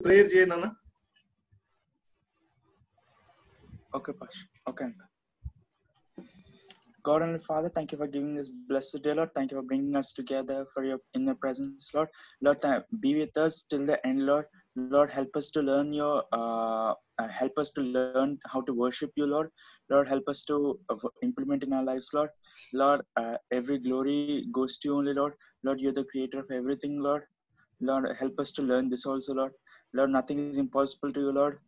Prayer చేయనన్నా Okay, Pastor. Okay. Uncle. God and Father, thank you for giving this blessed day, Lord. Thank you for bringing us together for your in your presence, Lord. Lord, th- be with us till the end, Lord. Lord, help us to learn your, uh, uh, help us to learn how to worship you, Lord. Lord, help us to uh, implement in our lives, Lord. Lord, uh, every glory goes to you only, Lord. Lord, you're the creator of everything, Lord. Lord, help us to learn this also, Lord. Lord, nothing is impossible to you, Lord.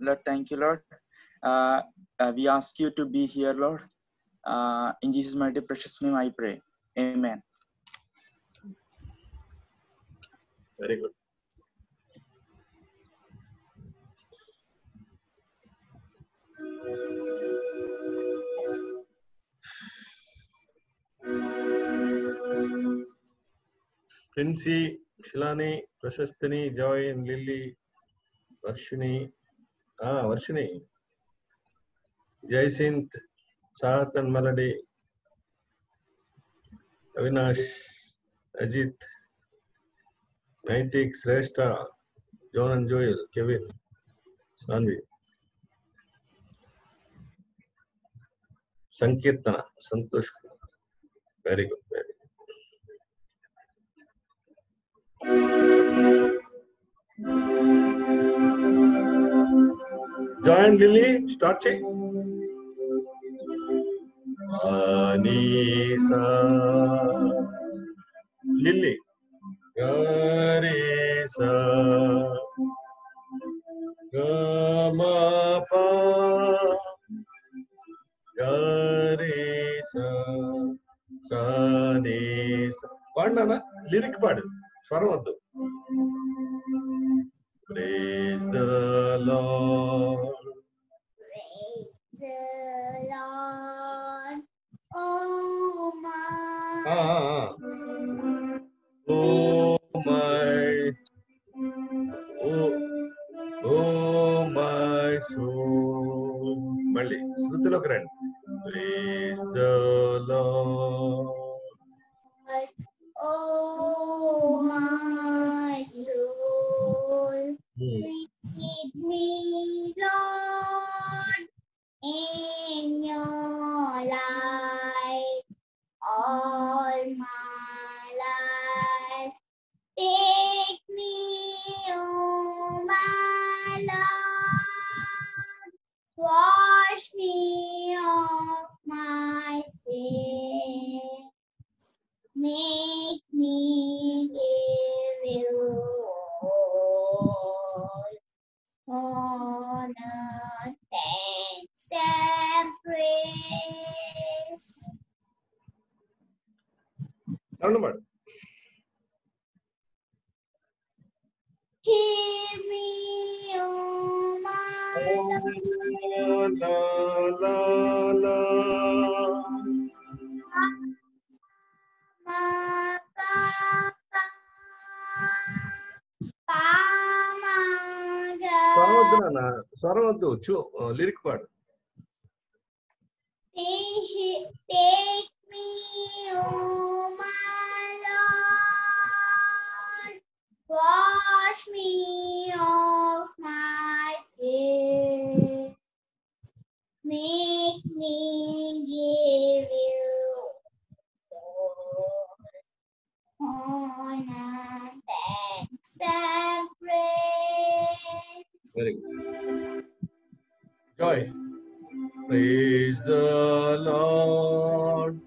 Lord, thank you, Lord. Uh, uh, we ask you to be here, Lord. Uh, in Jesus' mighty precious name, I pray. Amen. Very good. Princey Shilani Prashastini Joy and Lily Varshini ఆ వర్షిణి జయసింత్ సాత్ and మలడి Avinash Ajith Naitik Shreshta John and Joel Kevin Saanvi Sankeerthana Santosh very good very join Lily start చేయి Lily గరీసా గమపా గరీసా సానీసా పాడినా lyric పాడు స్వరం వద్దు Praise the Lord. Very good. Joy. Praise the Lord.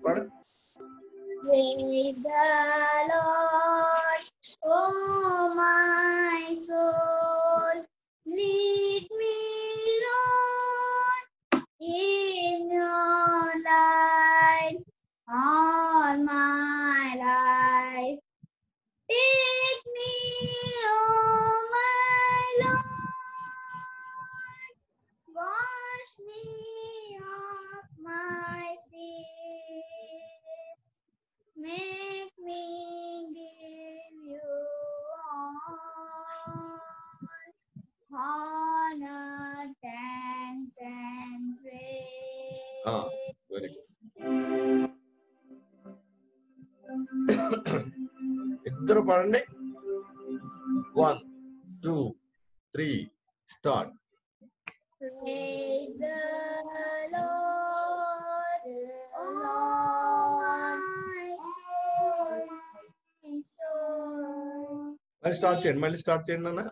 చేయండి మళ్ళీ స్టార్ట్ చేయండి అన్న.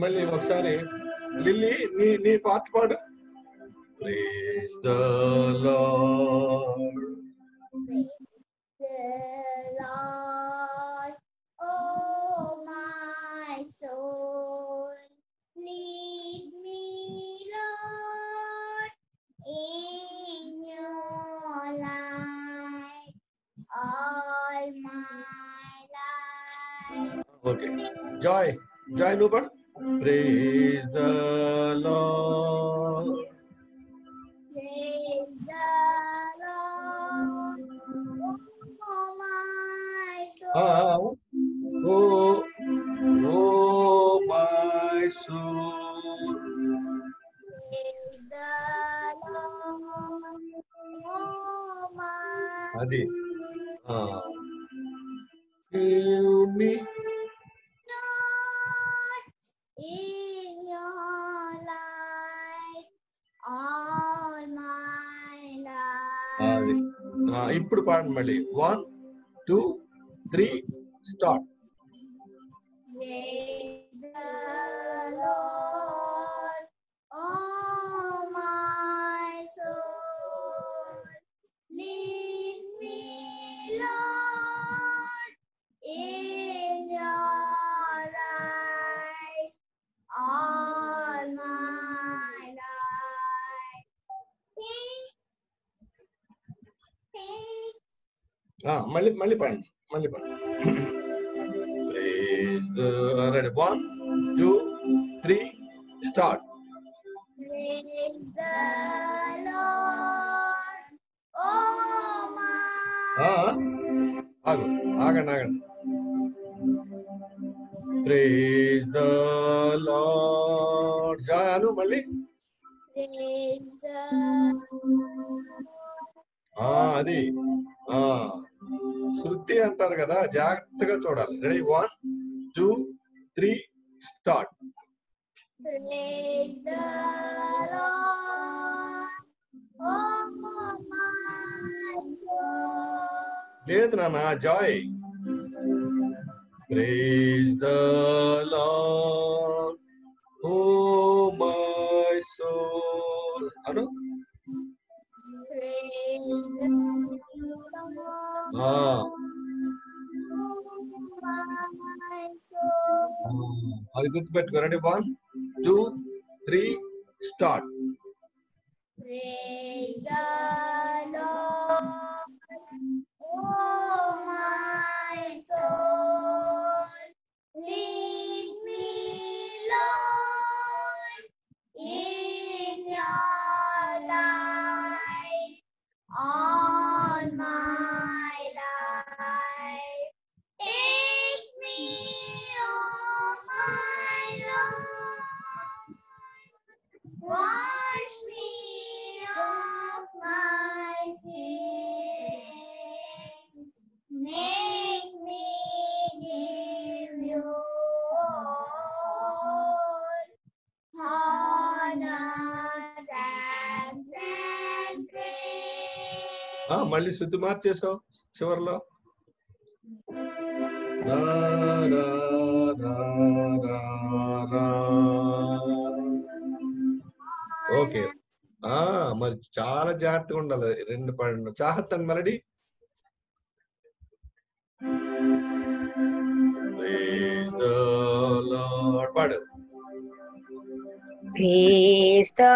మళ్ళీ ఒకసారి లిల్లీ నీ నీ పాట పాడు praise the three, start. Praise the Lord, oh my soul. Lead me, Lord, in your light all my life. Ah, mali, mali. మళ్ళీ ready. One two three start ఆగు. ఆగండి ఆగండి. ప్రేజ్ చూడాలి కదా జాగ్రత్తగా చూడాలి ready one two three start Praise the Lord, oh my soul. లేదు నాన్న జాయ్ Praise the Lord. గుర్తుపెట్టుకోరండి వన్ టూ త్రీ మళ్ళీ శుద్ధి మార్చేసావు చివరిలో. ఓకే. ఆ మరి చాలా జాగ్రత్తగా ఉండాలి. రెండు పడిన చాహత్ అని melody Praise the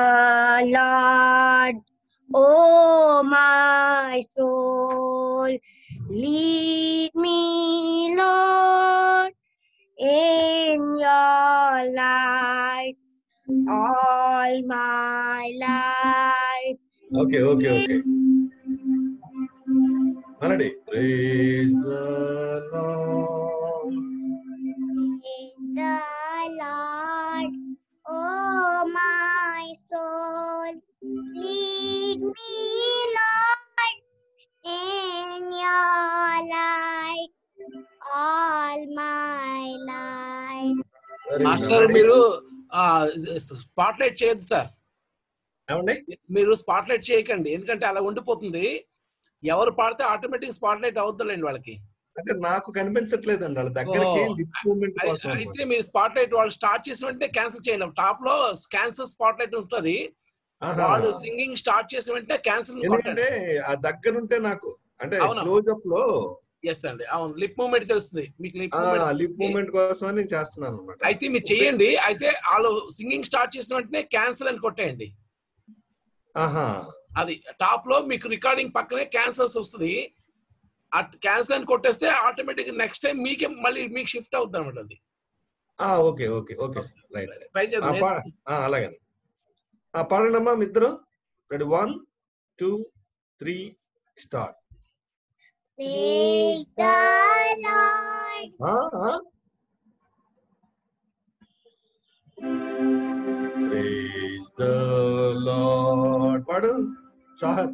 Lord. Oh, my soul, lead me, Lord, in your light all my life. Okay, okay, okay. Melody. Praise the Lord. Your light all my life. Master. మీరు స్పాట్ లైట్ చేయొద్దు sir ఏమండి మీరు spot light చేయకండి ఎందుకంటే అలా ఉండిపోతుంది ఎవరు పాడితే ఆటోమేటిక్ స్పాట్ లైట్ అవుతుందండి వాళ్ళకి అంటే నాకు కనిపించట్లేదండి వాళ్ళ దగ్గరికి అయితే మీరు స్పాట్ లైట్ వాళ్ళు స్టార్ట్ చేసిన వెంటనే క్యాన్సిల్ చేయండి టాప్లో క్యాన్సిల్ స్పాట్ లైట్ ఉంటుంది. వాళ్ళు సింగింగ్ స్టార్ట్ చేసిన వెంటనే క్యాన్సిల్ ఎందుకంటే ఆ దగ్గరుంటే నాకు అంటే అవును. క్లోజ్అప్లో ఎస్ అండి. అవును. లిప్ మూమెంట్ తెలుస్తుంది. మీకు లిప్ లిప్ మూమెంట్ కోసం నేను చేస్తున్నాను అనమాట అయితే మీరు చెయ్యండి అయితే వాళ్ళు సింగింగ్ స్టార్ట్ చేసిన వెంటనే క్యాన్సిల్ అని కొట్టేయండి. అది టాప్లో మీకు రికార్డింగ్ పక్కనే క్యాన్సల్స్ వస్తుంది. క్యాన్సల్ అని కొట్టేస్తే ఆటోమేటిక్ నెక్స్ట్ టైం మీకే మళ్ళీ మీకు షిఫ్ట్ అవుతుంది అనమాట అది. ఆ okay okay okay right try చేద్దాం. అలాగే ఆ పాడండి అమ్మా మీ ఇద్దరు ready one two three start Praise the Lord. Huh? huh? Praise the Lord. Padu, Chahat.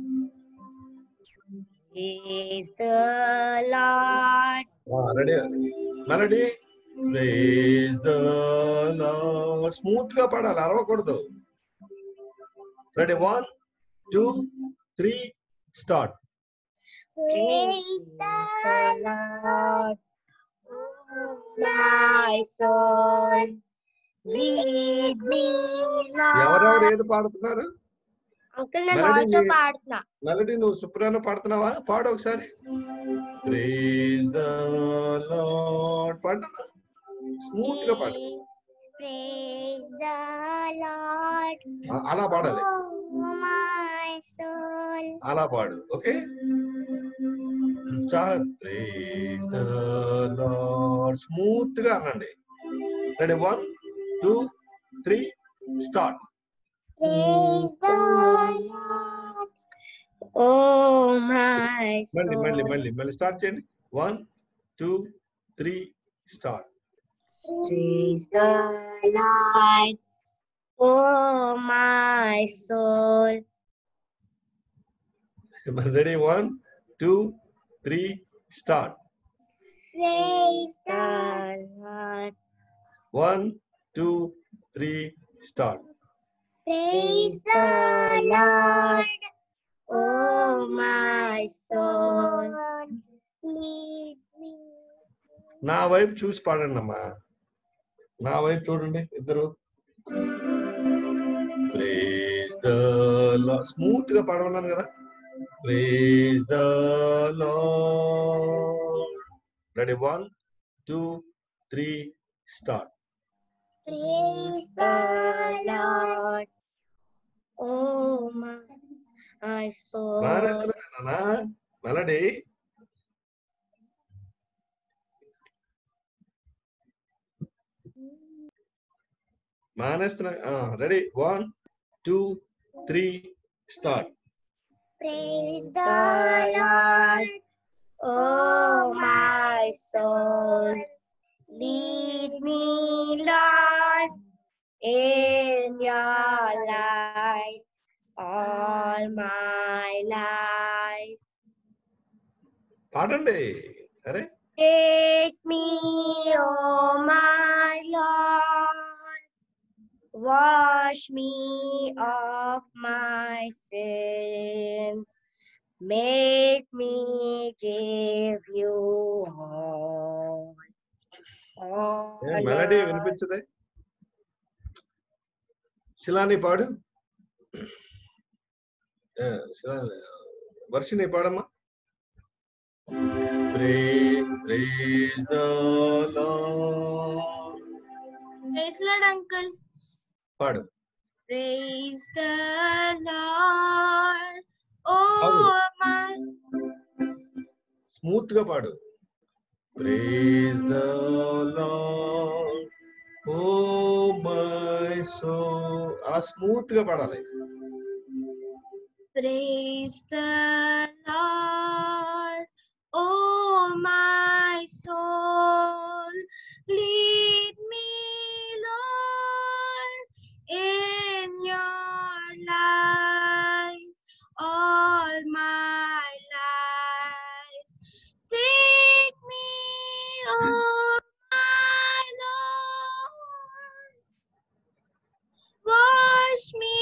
Praise the Lord. Ah. Melody. Praise the Lord. Smooth ga padala, aravakoddu. Ready, one, two, three, start. Praise the Lord. Oh, my soul. Lead me, ఎవరెవరు Lord. ఏది పాడుతున్నారు uncle నేను Melody ఆల్తో ని- పాడుతున్నా melody నువ్వు సుప్రాను పాడుతున్నావా పాడు ఒకసారి praise the lord పాడు స్మూత్గా పాడు Praise the Lord. ఆ, అలా పాడాలి Oh, my soul. అలా పాడు okay chart. Praise the Lord. Smooth ga anandi. Ready? One, two, three. Start. Praise the Lord. Oh my soul. Malli, malli, malli, malli. Start chandi. One, two, three. Start. Praise the Lord. Oh my soul. Ready? one, two. Three start. One two three start Praise the Lord. Oh, my soul. Lead me. నా వైపు చూసి పాడండి అమ్మా నా వైపు చూడండి ఇద్దరు praise the స్మూత్గా పాడమన్నాను కదా Praise the Lord. Ready? One, two, three, start. Praise the Lord. Oh my saw. Melody. Manas, uh, ah, ready? One, two, three, start. Praise the Lord. Oh, my soul. Lead me, Lord, in your light all my life. పాడండి అరే Take me, oh my Lord. Wash me of my sins. Make me give you all. Melody. వినిపించదే శిలాని పాడు వర్షిని పాడమ్మా Praise, praise the Lord. Praise Lord, Uncle. పాడు Praise the Lord. Howdy. Oh, my. Smooth గా పాడు praise the Lord oh my so అలా smooth గా పాడాలి Praise the Lord, oh my soul. Lead me, Lord, in your light all my life. Take me, oh my Lord. Wash me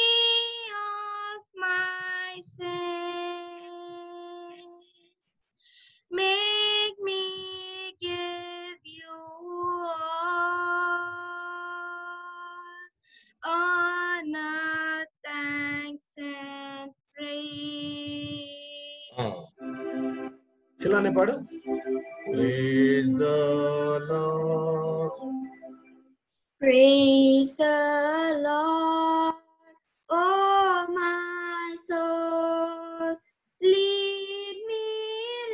of my sin. गाने पढ़ praise the lord Praise the Lord, oh my soul. Lead me,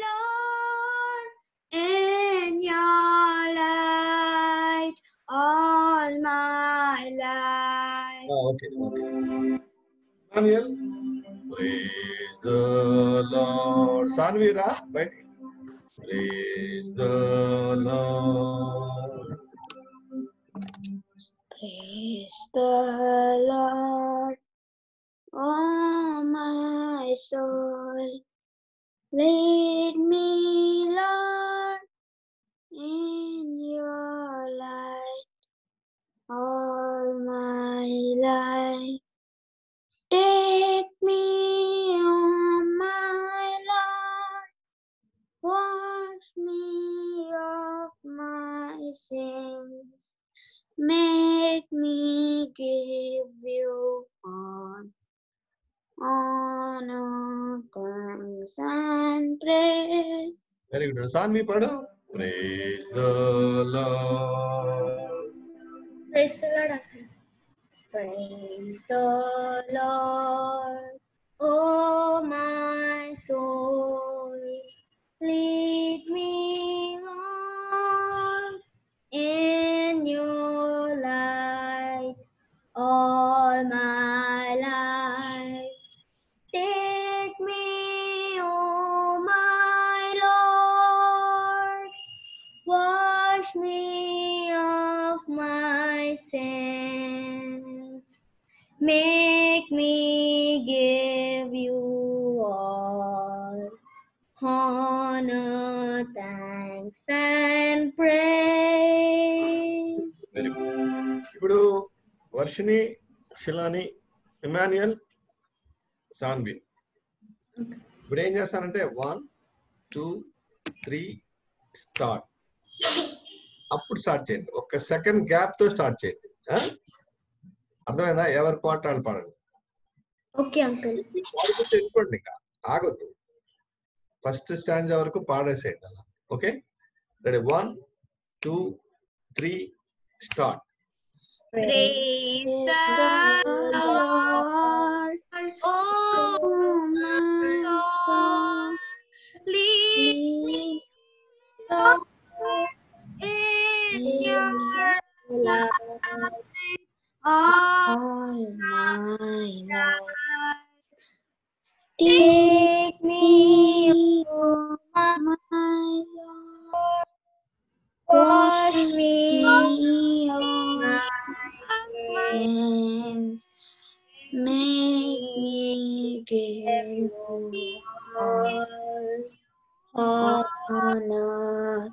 Lord, in your light all my life. Oh, okay, okay. Daniel, praise the Lord. Sanvira. Lord. Praise the Lord, oh my soul. Lead me, Lord. के साथ भी पढ़ो praise the lord praise the lord praise the చేస్తానంటే one two three start అప్పుడు start చేయండి ఒక second gap తో start చేయండి ఆ? అర్థమైందా ఎవరి పాట వాళ్ళు పాడండి Okay, uncle. మీరు పాడుకుంటూ వెళ్ళిపోండి ఇంకా ఆగొద్దు ఫస్ట్ స్టాండ్ వరకు పాడేసేయండి అలా okay ready one two three start Praise the Lord, oh Lead me, Lord, in your light all my life. Take me, oh my Lord, wash me of my. Make me give you all honor,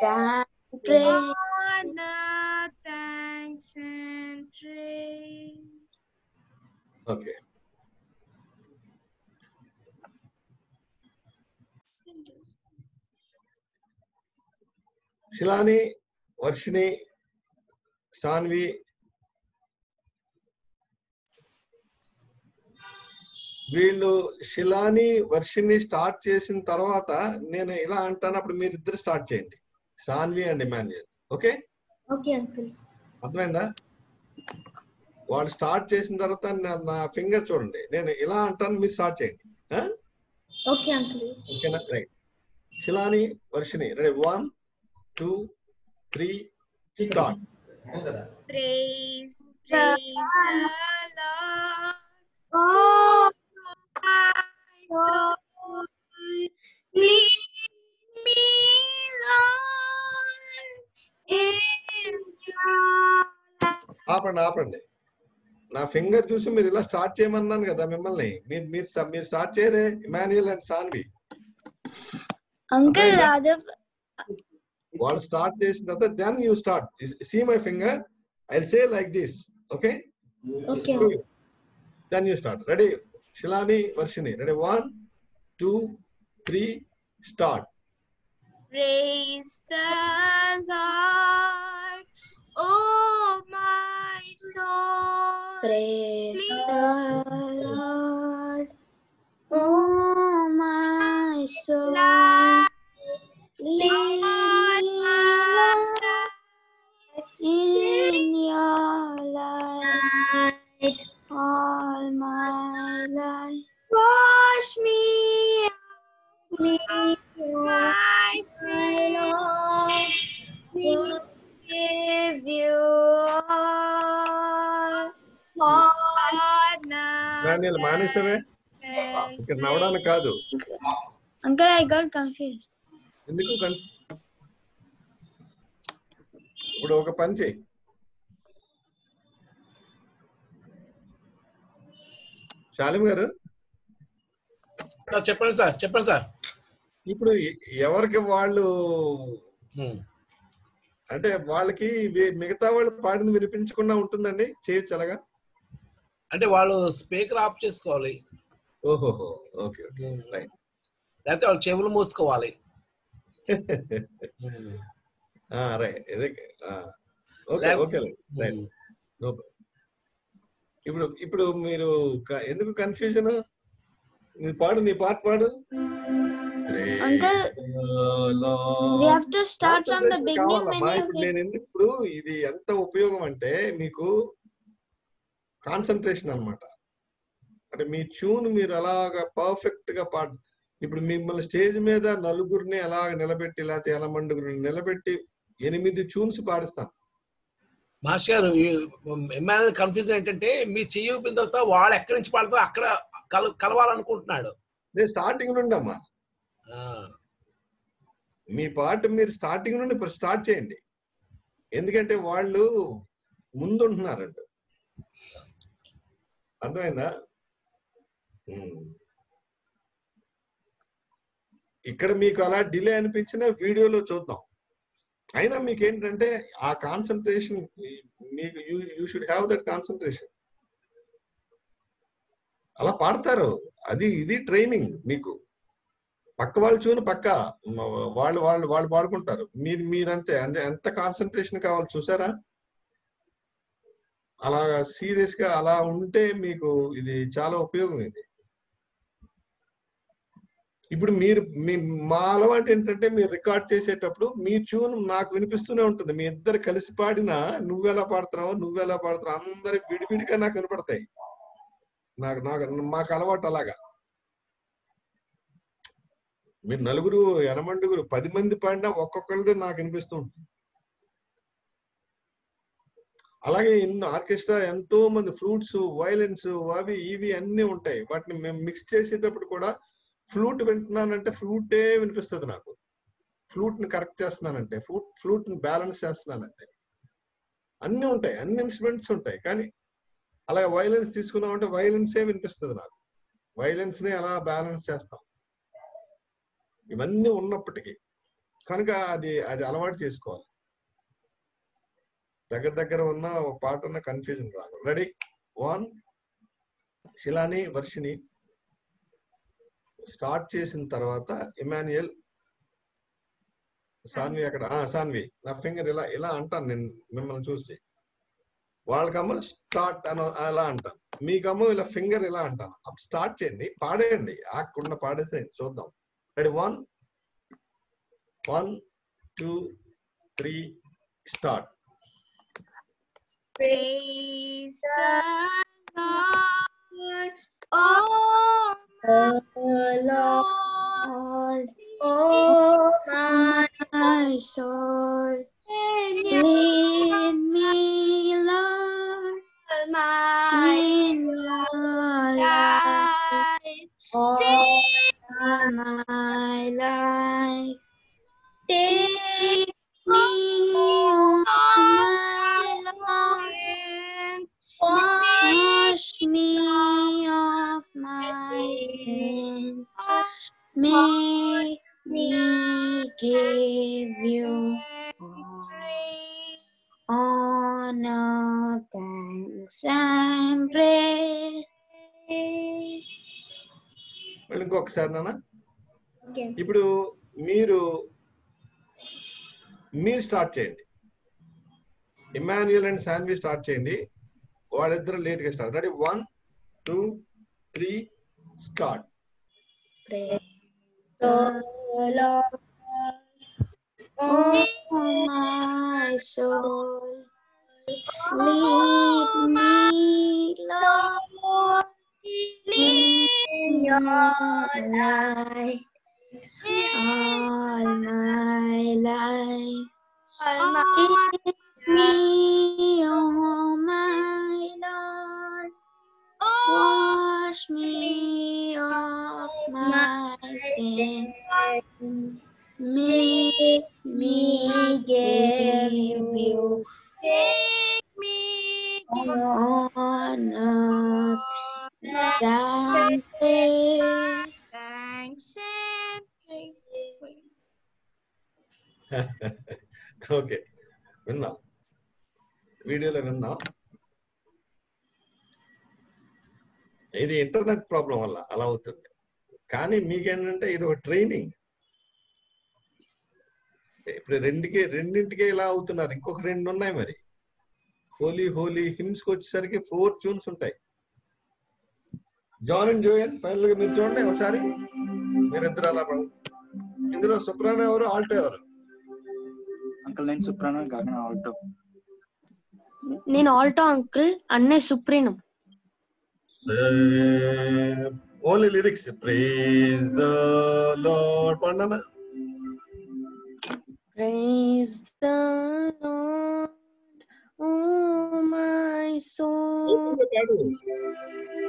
thanks and praise. Honor, thanks and praise. Okay. Shilani, Varshini, Sanvi, వీళ్ళు శిలాని Varshini start చేసిన తర్వాత నేను ఇలా అంటాను అప్పుడు మీరు ఇద్దరు start చేయండి. Sanvi and Emmanuel. Okay? Okay uncle. అర్థమైందా? వాళ్ళు స్టార్ట్ చేసిన తర్వాత నా- నా ఫింగర్ చూడండి. నేను ఇలా అంటాను మీరు స్టార్ట్ చేయండి. ఆ? Okay uncle. ఓకేనా? Right. Shilani Varshini ready? One two three start. Praise, praise the Lord. Oh, My soul, lead me, Lord, in your ఆపండి ఆపండి నా ఫింగర్ చూసి మీరు ఇలా స్టార్ట్ చేయమన్నాను కదా మిమ్మల్ని మీరు మీరు స- మీరు స్టార్ట్ చేయరే ఇమాన్యుయల్ అండ్ సాన్వి అంకుల్ అర్థమైందా? రాధవ్ వాళ్ళు స్టార్ట్ చేసిన తర్వాత then you start see my finger I say like this okay okay then you start ready Shilani, Varshini. Ready? One, two, three, start. Praise the Lord, oh my soul. Praise the Lord, oh my soul. Lead in your life. All my life. Wash me, me, My Lord. We give you all honor. Emmanuel మానేసావే ఇక్కడ నవ్వడానికి కాదు Uncle, I got confused. ఎందుకు కన్- ఇప్పుడు ఒక పని చేయి శాలిం గారు? చెప్పండి సార్ చెప్పండి సార్. ఇప్పుడు ఎవరికి వాళ్ళు. అంటే వాళ్ళకి మిగతా వాళ్ళు పాడింది వినిపించకుండా ఉంటుందండి? చేయొచ్చు అలాగా? అంటే వాళ్ళు స్పీకర్ ఆఫ్ చేసుకోవాలి. ఓహోహో ఓకే ఓకే రైట్. లేకపోతే వాళ్ళు చెవులు మూసుకోవాలి. Right. Okay okay right no ఇప్పుడు ఇప్పుడు మీరు ఎందుకు కన్ఫ్యూజన్ నీ పాడు నీ పాట పాడు. నేను ఎందుకు ఇప్పుడు ఇది ఎంత ఉపయోగం అంటే మీకు కాన్సన్ట్రేషన్ అన్నమాట. అంటే మీ ట్యూన్ మీరు అలాగా పర్ఫెక్ట్గా పాడు ఇప్పుడు మిమ్మల్ని స్టేజ్ మీద నలుగురిని అలాగ నిలబెట్టి లేకపోతే ఎలమండుగురిని నిలబెట్టి ఎనిమిది ట్యూన్స్ పాడిస్తాను. మాస్టర్ గారు ఎమ్మెల్యే కన్ఫ్యూజన్ ఏంటంటే మీ చెయ్యి ఊపిన తర్వాత వాళ్ళు ఎక్కడి నుంచి పాడతారో అక్కడ కల కలవాలనుకుంటున్నాడు. నేను స్టార్టింగ్ నుండి అమ్మా. మీ పాట మీరు స్టార్టింగ్ నుండి ఇప్పుడు స్టార్ట్ చేయండి. ఎందుకంటే వాళ్ళు ముందుంటున్నారంట. అర్థమైందా. ఇక్కడ మీకు అలా డిలే అనిపించిన వీడియోలో చూద్దాం. అయినా మీకు ఏంటంటే ఆ కాన్సన్ట్రేషన్ మీకు you you should have that concentration అలా పాడతారు. అది ఇది ట్రైనింగ్ మీకు. పక్క వాళ్ళు చూను పక్క. వాళ్ళు వాళ్ళు వాళ్ళు పాడుకుంటారు. మీరు మీరంతే. అంటే ఎంత కాన్సన్ట్రేషన్ కావాలి చూసారా? అలా సీరియస్గా అలా ఉంటే మీకు ఇది చాలా ఉపయోగం ఇది. ఇప్పుడు మీరు మీ మా అలవాటు ఏంటంటే మీరు రికార్డ్ చేసేటప్పుడు మీ ట్యూన్ నాకు వినిపిస్తూనే ఉంటుంది. మీ ఇద్దరు కలిసి పాడినా నువ్వెలా పాడుతున్నావు నువ్వెలా పాడుతున్నావు అందరి విడివిడిగా నాకు వినపడతాయి. నాకు నాకు మాకు అలవాటు అలాగా. మీరు నలుగురు ఎనమండుగురు పది మంది పాడినా ఒక్కొక్కరిది నాకు వినిపిస్తూ ఉంటుంది. అలాగే ఇన్ని ఆర్కెస్ట్రా ఎంతో మంది ఫ్రూట్స్ వైలెన్స్ అవి ఇవి అన్నీ ఉంటాయి. వాటిని మేము మిక్స్ చేసేటప్పుడు కూడా ఫ్లూట్ వింటున్నానంటే ఫ్లూటే వినిపిస్తుంది నాకు. ఫ్లూట్ని కరెక్ట్ చేస్తున్నానంటే ఫ్లూట్ ఫ్లూట్ని బ్యాలెన్స్ చేస్తున్నానంటే. అన్ని ఉంటాయి అన్ని ఇన్స్ట్రుమెంట్స్ ఉంటాయి కానీ అలాగే వైలెన్స్ తీసుకున్నామంటే వైలెన్సే వినిపిస్తుంది నాకు. వైలెన్స్ని అలా బ్యాలెన్స్ చేస్తాం? ఇవన్నీ ఉన్నప్పటికీ కనుక అది అది అలవాటు చేసుకోవాలి. దగ్గర దగ్గర ఉన్న ఒక పాట ఉన్న కన్ఫ్యూజన్ రాదు. Ready one Shilani Varshini start చేసిన తర్వాత ఇమాన్యుయల్ సాన్వి అక్కడ సాన్వి నా ఫింగర్ ఇలా ఇలా అంటాను నేను మిమ్మల్ని చూసి. వాళ్ళకమ్మో స్టార్ట్ అని అలా అంటాను. మీకమ్మో ఇలా ఫింగర్ ఇలా అంటాను. అప్పుడు స్టార్ట్ చేయండి పాడేయండి. ఆకుండా పాడేసేయండి చూద్దాం. Ready one one two three start. Praise the Lord. Oh, my Lord. Oh, my soul. Lead me, Lord, my life. All my life. Take me, oh my sins. Make me give you honor, thanks, and praise. ఇంకొకసారి నాన్న Okay. ఇప్పుడు మీరు మీరు start చేయండి Emmanuel and Shanvi start చేయండి వాళ్ళిద్దరు లేట్గా start ready one two three, start. Praise the Lord, oh my soul, lead me, Lord, in your light, all my life, all my life. me, oh my Lord. wash me of my sins. Make me give you Take me, honor, and praise. thanks and praise. Okay విన్నాం వీడియోలో విన్నాం ఇది internet problem వల్ల అలా అవుతుంది. కానీ మీకేంటంటే ఇది ఒక ట్రైనింగ్ ఇప్పుడు రెండుకి రెండింటికే ఇలా అవుతున్నారు. ఇంకొక రెండు ఉన్నాయి మరి. హోలీ హోలీ హిమ్స్కి వచ్చేసరికి ఫోర్ ట్యూన్స్ ఉంటాయి. జాన్ అండ్ జోయల్ ఫైనల్గా మీరు చూడండి ఒకసారి. మీరిద్దరు అలా. ఇందులో సుప్రానా ఎవరు? ఆల్టో ఎవరు? అంకుల్ నేను సుప్రానా గగన్ ఆల్టో నేను ఆల్టో అంకుల్ అన్నే సుప్రీనం. Save. Only lyrics. Praise the Lord. Pandana. Praise the Lord, oh my soul.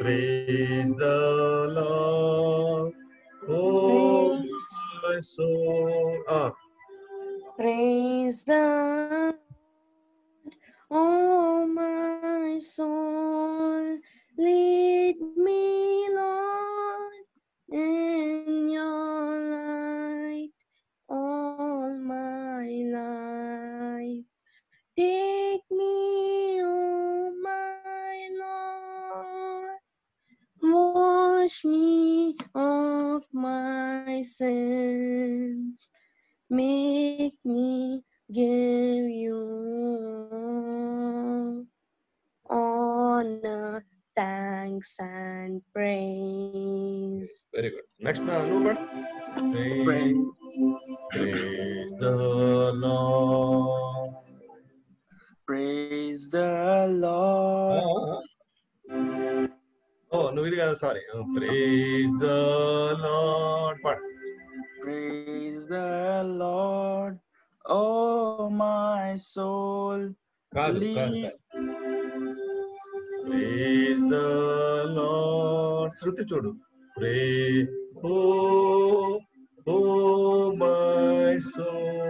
Praise the Lord, oh my soul. Ah. Praise the Lord, oh my soul Lead me, Lord, in your light all my life. Take me, oh my Lord, wash me of my sins. Make me give you thanks and praise. Very good. Next, uh, Nubert. Praise, praise. the Lord. Praise the Lord. Oh, oh got sorry. Oh, praise the Lord. Praise the Lord. Oh, my soul. God, God, God. Praise the lord శృతి చూడు pray oh oh my soul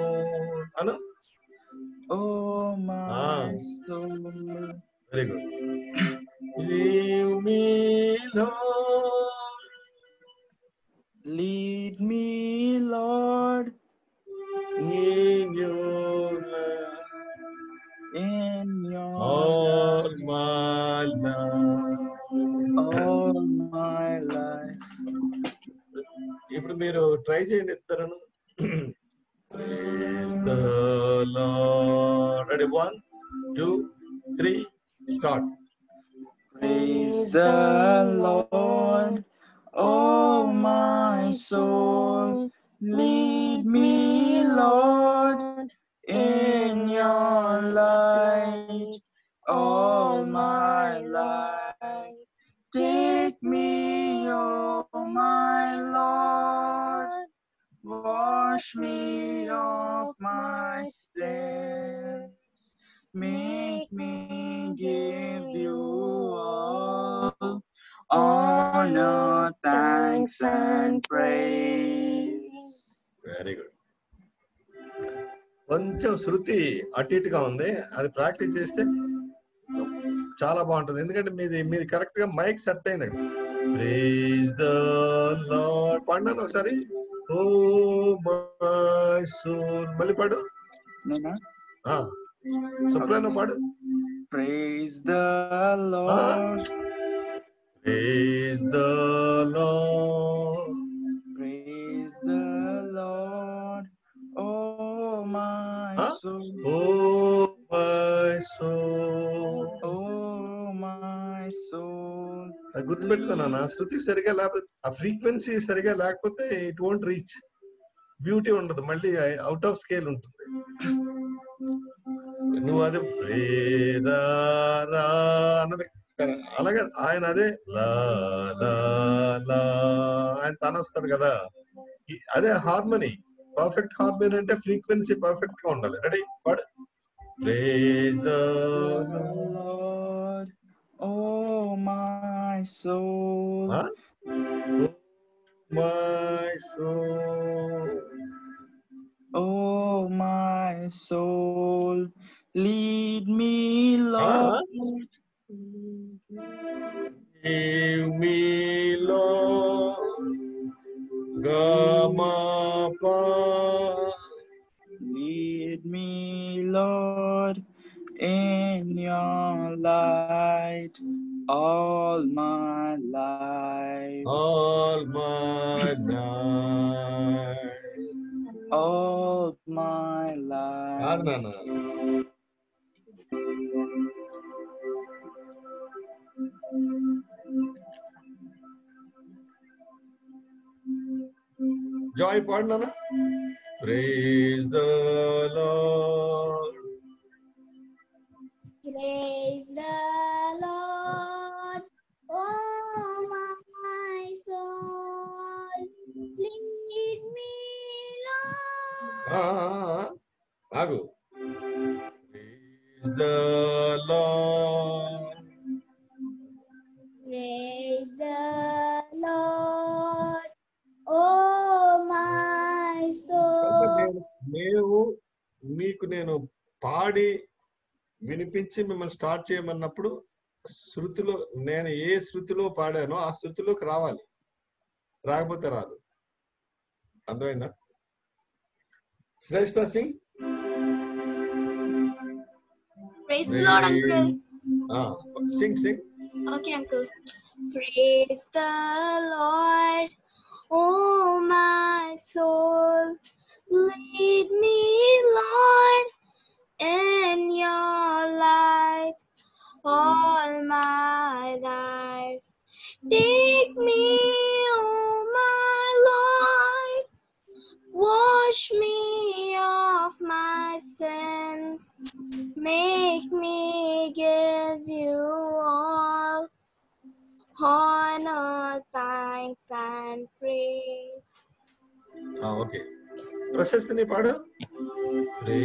మీరు try చేయండి ఇద్దరు ready one two three start Praise the అటు ఇటుగా ఉంది. అది practice చేస్తే చాలా బాగుంటుంది. ఎందుకంటే మీది మీది కరెక్ట్గా మైక్ సెట్ అయింది ప్రేజ్ ద లార్డ్ పాడినాను ఒకసారి. ఓ మై సోల్ మళ్ళీ పాడు. సుప్రాను పాడు. Praise the Lord, praise the lord Lord, oh my Huh? soul, oh oh my soul. అది గుర్తుపెట్టుకున్నాను ఆ శృతి సరిగా లేకపోతే ఆ ఫ్రీక్వెన్సీ సరిగా లేకపోతే ఇట్ వోంట్ రీచ్. బ్యూటీ ఉండదు. మళ్ళీ అవుట్ ఆఫ్ స్కేల్ ఉంటుంది. నువ్వు అదే అన్నది. అలాగే ఆయన అదే ఆయన తను వస్తాడు కదా. అదే హార్మనీ. పర్ఫెక్ట్ హార్మనీ అంటే ఫ్రీక్వెన్సీ పర్ఫెక్ట్గా ఉండాలి. రెడీ? వాడు? Praise the Lord, oh my soul. Huh? Oh, my soul. Oh my soul, lead me, Huh? Lord. Give me, Lord, Gamapa. Lead me, Lord, in your light all my life. All my life. All my life. No, no, no. Joy, pardon, Nana. Praise the Lord. Praise the Lord. Oh, my soul. Lead me, Lord. Ah, Babu. Praise the Lord. మీకు నేను పాడి వినిపించి మిమ్మల్ని start చేయమన్నప్పుడు శృతిలో నేను ఏ శృతిలో పాడానో ఆ శృతిలోకి రావాలి రాకపోతే రాదు అర్థమైందా Shreshtha sing. Sing sing Uncle. Praise the Lord, oh my soul. Lead me, Lord, in your light all my life. Take me, oh my Lord, wash me of my sins. Make me give you all honor, thanks, and praise. Okay. ప్రశస్తిని పాడు. రే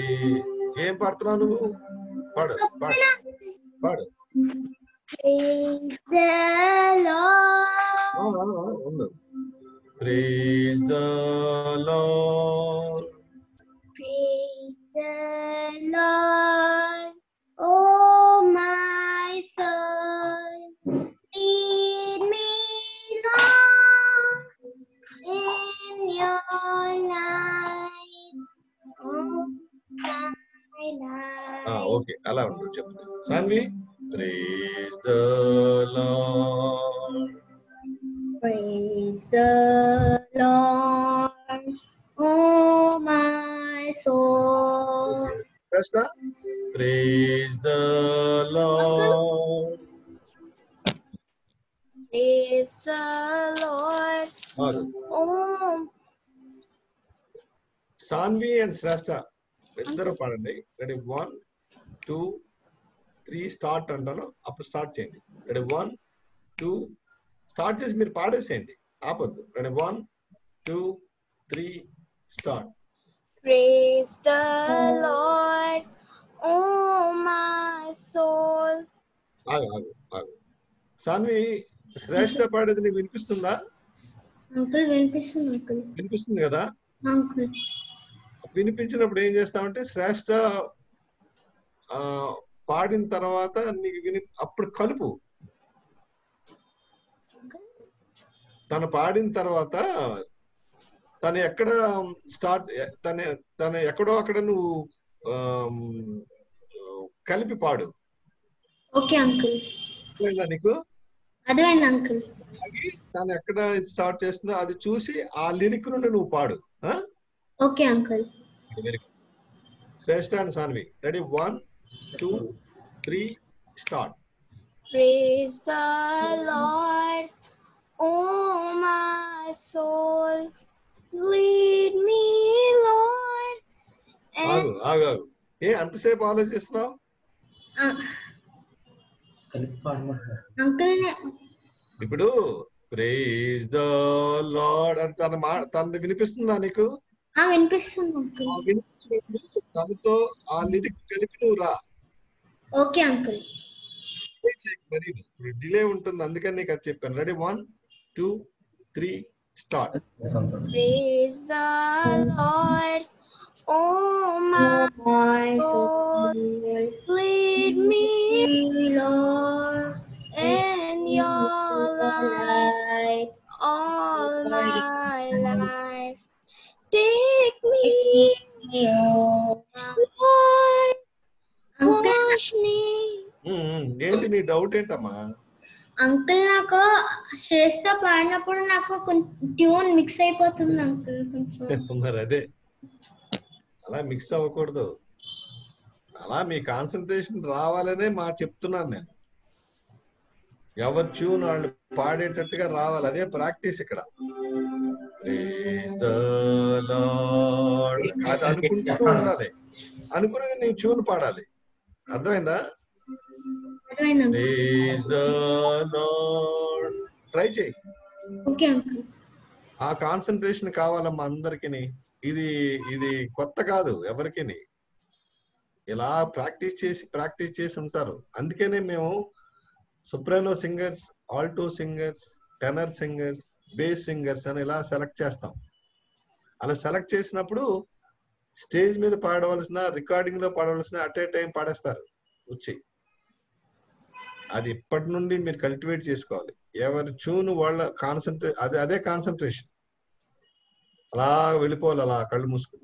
ఏం పాడుతున్నావు నువ్వు? పాడు పాడు పాడు. Praise the Lord. ఉంది Praise the Lord, okay అలా ఉండు చెప్తా Saanvi praise the Lord Praise Praise the Lord, oh my soul. First, uh, praise the Lord. Praise the Lord, ఆగు. oh Sanvi and Shreshtha ఇద్దరు పాడండి. Ready one two three start అంటాను. అప్పుడు start చేయండి. Ready one two start చేసి మీరు పాడేసేయండి. ఆపొద్దు. Ready one two three start Praise the Lord, oh my soul. ఆగు ఆగు ఆగు. సాన్వి శ్రేష్ట పాడేది నీకు వినిపిస్తుందా? అంకుల్ వినిపిస్తుంది అంకుల్. వినిపిస్తుంది కదా? అంకుల్. వినిపించినప్పుడు ఏం చేస్తామంటే శ్రేష్ట ఆ పాడిన తర్వాత నీకు విని అప్పుడు కలుపు. తను పాడిన తర్వాత తను ఎక్కడ స్టార్ట్ తన తను ఎక్కడో అక్కడ నువ్వు కలిపి పాడు. Okay uncle. నీకు? అర్థమైంది అంకుల్. అలాగే తను ఎక్కడ స్టార్ట్ చేస్తుందో అది చూసి ఆ లిరిక్ నుండి నువ్వు పాడు ఆ? Okay uncle. Very good Shreshtha and Sanvi. Ready? One two three start. Praise the Lord, oh my soul. Lead me, Lord. ఆగు ఆగు ఆగు. ఏ అంతసేపు ఆలోచిస్తున్నావు? అంకుల్ ఇప్పుడు ప్రేజ్ ద లార్డ్ అని తన మా తనది వినిపిస్తుందా నీకు? వినిపిస్తుంది అంకుల్ ఆ వినిపించినప్పుడు తనతో ఆ లిరిక్ కలిపి నువ్వు రా ఓకే అంకుల్ Delay చేయకు మరి ఇప్పుడు డిలే ఉంటుంది అందుకని నీకు అది చెప్పాను ready one two three start Praise the Lord, oh my soul. Lead me, Lord, in your light all my life. Take ఏంటి నీ డౌట్ ఏంటమ్మా? అంకుల్ నాకు శ్రేష్ఠ పాడినప్పుడు నాకు ట్యూన్ మిక్స్ అయిపోతుంది అంకుల్ కొంచెం. మరి అదే. అలా మిక్స్ అవ్వకూడదు. అలా మీ కాన్సన్ట్రేషన్ రావాలనే మా చెప్తున్నాను నేను. ఎవరు ట్యూన్ వాళ్ళు పాడేటట్టుగా రావాలి. అదే ప్రాక్టీస్ ఇక్కడ. అది అనుకుంటూ ఉండాలి. అనుకుని నీ ట్యూన్ పాడాలి. అర్థమైందా. ట్రై చేయి. Okay uncle. ఆ కాన్సన్ట్రేషన్ కావాలమ్మా అందరికీ ఇది ఇది కొత్త కాదు ఎవరికి ఇలా ప్రాక్టీస్ చేసి ప్రాక్టీస్ చేసి ఉంటారు. అందుకనే మేము soprano singers alto singers tenor singers bass singers అని ఇలా సెలెక్ట్ చేస్తాం. అలా సెలెక్ట్ చేసినప్పుడు స్టేజ్ మీద పాడవలసిన రికార్డింగ్లో పాడవలసిన అట్ ఏ టైం పాడేస్తారు వచ్చి. అది ఇప్పటి నుండి మీరు కల్టివేట్ చేసుకోవాలి. ఎవరి చూను వాళ్ళ కాన్సన్ట్రే అదే అదే కాన్సన్ట్రేషన్. అలా వెళ్ళిపోవాలి అలా కళ్ళు మూసుకుని.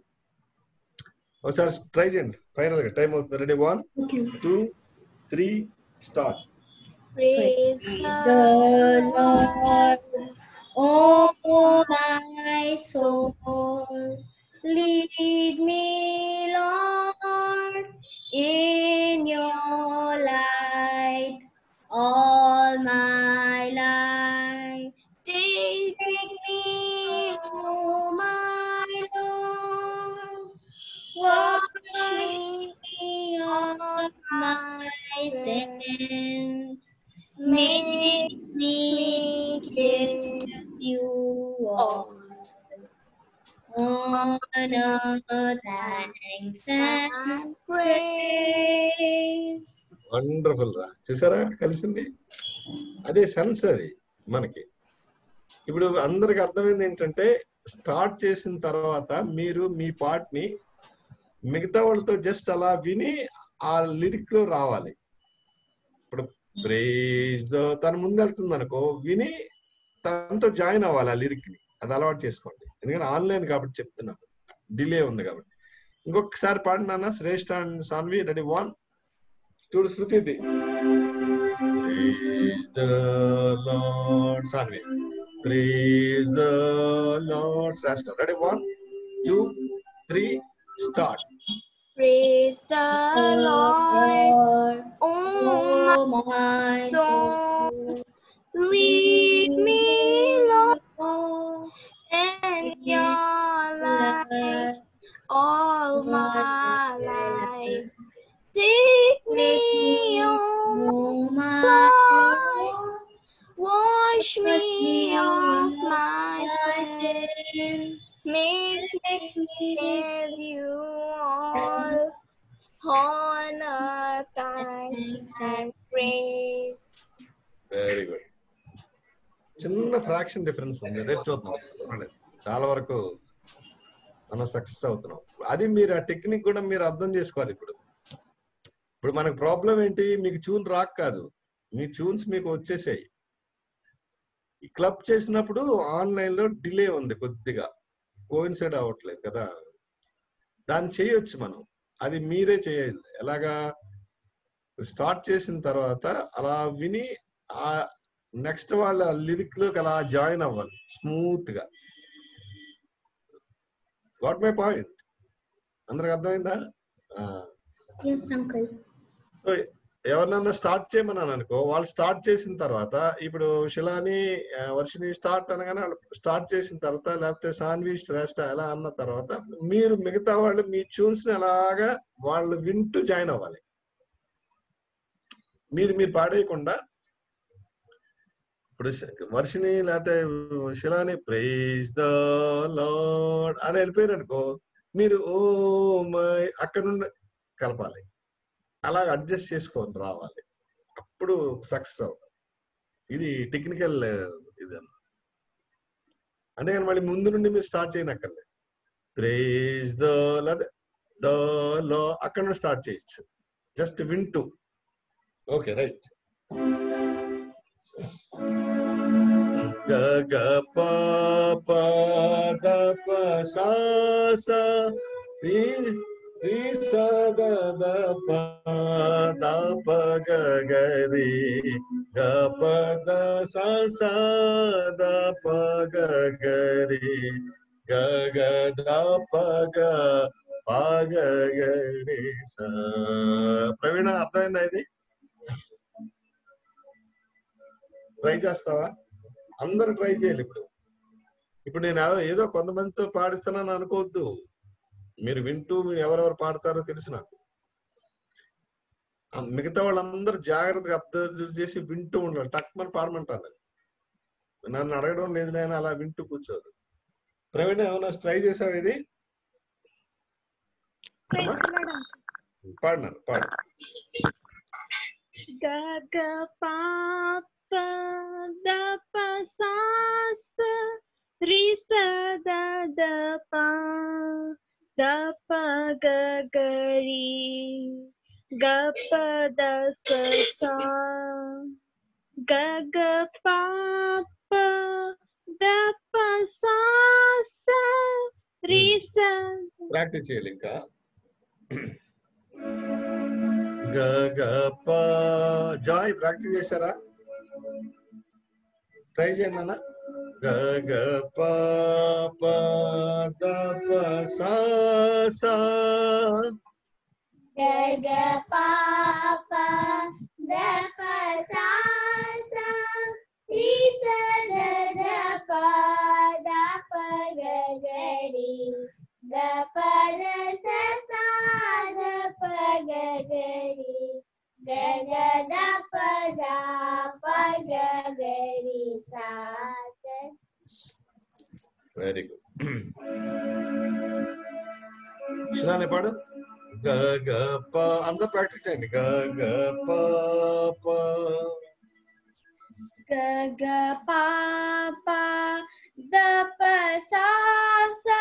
ఒకసారి ట్రై చేయండి. ఫైనల్గా టైం అవుతుంది. Ready? One two three start. Praise the Lord, oh my soul. Lead me, Lord, in your light all my life. Wonderful రా. చూసారా? కలిసింది? అదే సెన్స్ అది మనకి. ఇప్పుడు అందరికి అర్థమైంది ఏంటంటే స్టార్ట్ చేసిన తర్వాత మీరు మీ పార్ట్ని మిగతా వాళ్ళతో జస్ట్ అలా విని ఆ లిరిక్లో రావాలి. ఇప్పుడు ప్రేజ్ తన ముందెళ్తుంది అనుకో విని తనతో జాయిన్ అవ్వాలి ఆ లిరిక్ని. అది అలవాటు చేసుకోండి. ఎందుకంటే ఆన్లైన్ కాబట్టి చెప్తున్నాను. డిలే ఉంది కాబట్టి. ఇంకొకసారి పాడినా Shreshtha and Sanvi ready? One చూడు శృతిది Praise the Lord. Saanvi praise the Lord Shreshta ready one two three start Praise the Lord, oh my soul. Lead me, Lord, in your light all my life. Take me, oh Lord, wash me of my sin. Make me give you all honor, thanks, and praise. Very good చిన్న fraction difference ఉంది అదే చూద్దాం చాలా వరకు మనం success అవుతున్నాం అది మీరు ఆ టెక్నిక్ కూడా మీరు అర్థం చేసుకోవాలి ఇప్పుడు ఇప్పుడు మనకు ప్రాబ్లం ఏంటి? మీకు ట్యూన్ రాక్ కాదు. మీ ట్యూన్స్ మీకు వచ్చేసాయి. ఈ క్లబ్ చేసినప్పుడు ఆన్లైన్లో డిలే ఉంది కొద్దిగా. కోయిన్సైడ్ అవ్వట్లేదు కదా. దాన్ని చేయొచ్చు మనం. అది మీరే చేయాలి ఎలాగా? స్టార్ట్ చేసిన తర్వాత అలా విని ఆ నెక్స్ట్ వాళ్ళ లిరిక్లోకి అలా జాయిన్ అవ్వాలి. స్మూత్గా. వాట్ మై పాయింట్ అందరికి అర్థమైందా? Yes, uncle. సో ఎవరినన్నా స్టార్ట్ చేయమన్నాను అనుకో వాళ్ళు స్టార్ట్ చేసిన తర్వాత ఇప్పుడు శిలాని వర్షిని స్టార్ట్ అనగానే వాళ్ళు స్టార్ట్ చేసిన తర్వాత లేకపోతే సాన్వి శ్రేష్ట ఎలా అన్న తర్వాత మీరు మిగతా వాళ్ళు మీ ట్యూన్స్ని అలాగా వాళ్ళు వింటూ జాయిన్ అవ్వాలి. మీరు మీరు పాడేయకుండా ఇప్పుడు వర్షిని లేకపోతే శిలాని ప్రైజ్ ద లోడ్ అని వెళ్ళిపోయారు అనుకో మీరు ఓ మై అక్కడ నుండి కలపాలి. అలా అడ్జస్ట్ చేసుకొని రావాలి. అప్పుడు సక్సెస్ అవుతాం. ఇది టెక్నికల్ ఇది అన్నమాట. అంతేగాని మళ్ళీ ముందు నుండి మీరు స్టార్ట్ చేయనక్కర్లేదు. ప్రేజ్ దో లో అక్కడ నుండి స్టార్ట్ చేయొచ్చు. జస్ట్ వింటూ ఓకే రైట్ గ గ ప ప ద ప సా సా రి రి గ గ రి గ ప ద స స ద ప్రవీణ అర్థమైందా ఇది? ట్రై చేస్తావా? అందరూ ట్రై చేయాలి ఇప్పుడు. ఇప్పుడు నేను ఏదో కొంతమందితో పాడిస్తున్నాను అనుకోవద్దు. మీరు వింటూ మీరు ఎవరెవరు పాడతారో తెలుసు నాకు. ఆ మిగతా వాళ్ళందరూ జాగ్రత్తగా అబ్జర్వ్ చేసి వింటూ ఉండాలి. టక్మని పాడమంటాను. నన్ను అడగడం లేదు నేను అలా వింటూ కూర్చోదు. ప్రవీణ ఏమైనా ట్రై చేసావు ఇది? పాడినాను పాడు. sa sa ri sa da da pa da pa ga ga ri ga pa da sa sa ga ga pa pa da pa sa sa ri sa practice చేయాలి ఇంకా గ గ ప జాయ్ ప్రాక్టీస్ చేశారా try చేయండి అన్న ग प प द प स स ग ग प प द प स स रि स ग ग प द प ग ग रि ग प र स स द प ग ग ri ग ग द प द प ग ग रि सा very good. Shinane, pardon? Ga, ga, pa. I'm not practicing. Ga, ga, pa, pa. Ga, ga, pa, pa. Da, pa, sa, sa.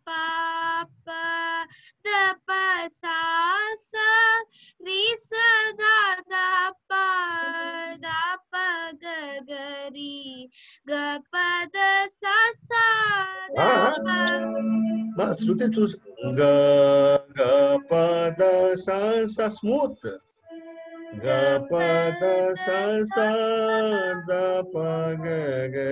Absolutely true. Ga, ga, pa, da, sa, sa, smooth. Ga, pa, da, sa, sa, da, pa, ga, ga,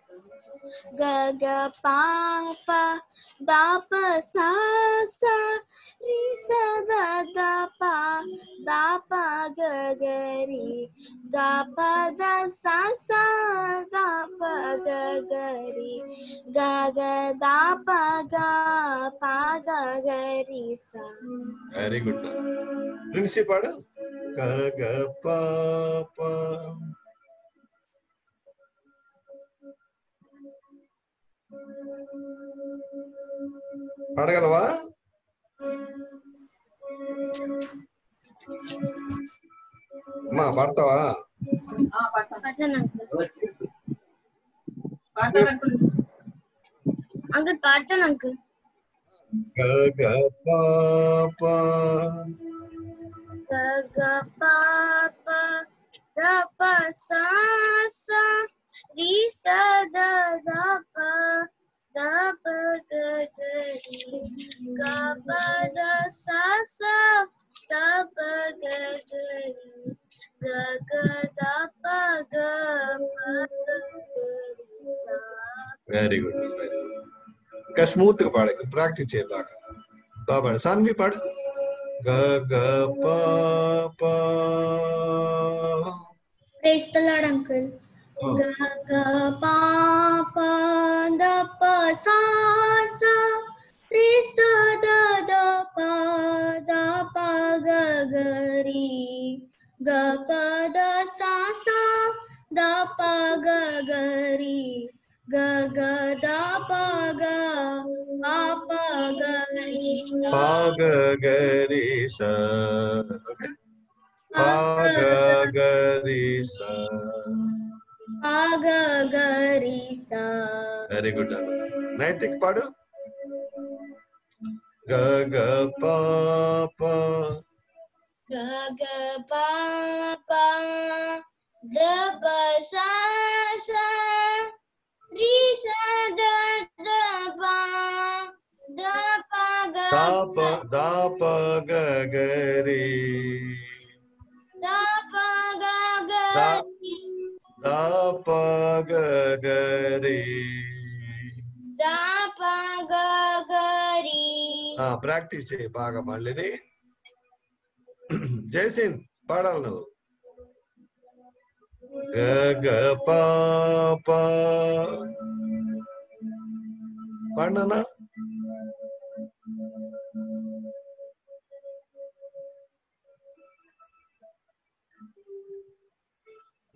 ग ग पा पा दा प सा सा री सा दा दा पा दा पा ग ग री गा पा दा सा सा दा प ग ग री ग ग दा पा गा, पा ग ग री सा। वेरी गुड प्रिंसिपल ग ग पा पा పాడగలవా అమ్మా పాడతావా పడతాను అంకుల్ అంకుల్ పాడతాను అంకుల్ గ గ ప ప గ గ ప ప ద ప స స రి స ద ద ప दाप गगरी पढ़ ग ग Oh. Gagapa pandapa sasa risa dadapa dapa gagari gapada sasa dapa gagari gagada paga apa gagari pagagarisa pagagarisa ग ग रि सा very good naitik padu ga ga pa pa ga ga pa pa ga pa sa sa ri sa da da pa da pa ga da pa da pa ga ga ri da pa ga ga గ గ రి స ప గ గ రి సా very good Naitik పాడు గ గ ప ప గ గ ప ప ద ప సా సా రి స ద ద ప ద ప గ దా ప దా ప గ గ రి ద ప గ గ దా- రి దా ప గ గ రి ద ప గ గ రి ఆ ప్రాక్టీస్ చేయి బాగా మళ్ళీ జయసింగ్ పాడాలి నువ్వు గ గ ప ప పాడినా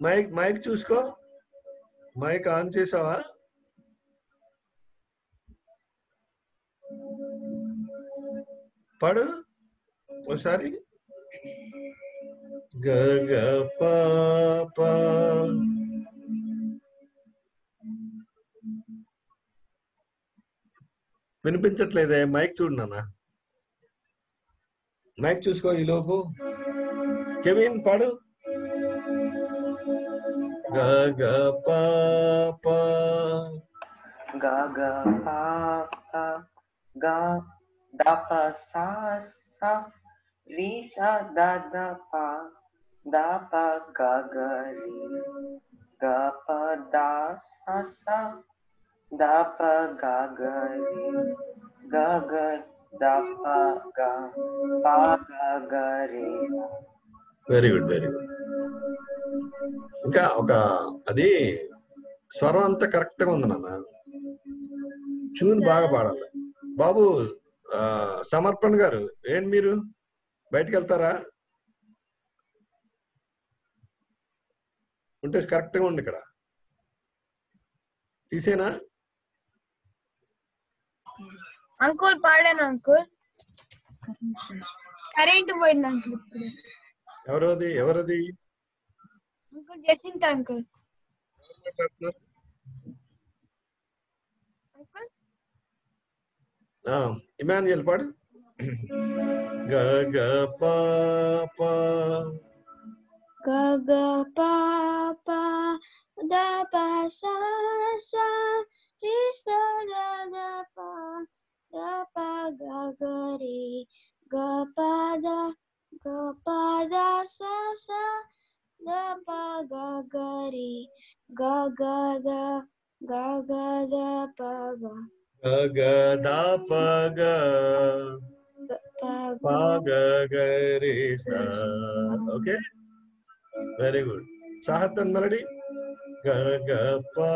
మైక్ మైక్ చూసుకో మైక్ ఆన్ చేసావా పాడు ఒకసారి గ గ ప ప వినిపించట్లేదే మైక్ చూడు నాన్న మైక్ చూసుకో ఈ లోపు కెవిన్ పాడు ga ga pa pa. Ga ga pa pa. Ga da pa sa sa. Ri sa da da pa. Da pa ga ga ri ga pa da sa sa. Da pa ga ga ri ga ga da pa ga pa ga ga ri very good very good. ఇంకా ఒక అది స్వరం అంతా కరెక్ట్గా ఉంది నాన్న. చూని బాగా పాడాలి. బాబు సమర్పణ్ గారు ఏంటి మీరు? బయటికి వెళ్తారా? ఉంటే కరెక్ట్గా ఉంది ఇక్కడ. తీసేనా? అంకుల్ పాడాను అంకుల్. కరెంట్ పోయింది అంకుల్ ఎవరది ఎవరది? అంకుల్ జసింత్ అంకుల్ ఎవరు మాట్లాడుతున్నారు అంకుల్ ఆ, ఇమాన్యుయల్ పాడు గ గ ప ప గ గ ప ప ద ప స స రి స ద ద ప ద ప గ గ రి గ ప ద గ ప ద స స ga pa ga ga re ga ga da ga. Ga da pa ga. Ga ga da pa ga. Pa ga ga sa. Okay? Very good. Sahatan melody. Ga ga pa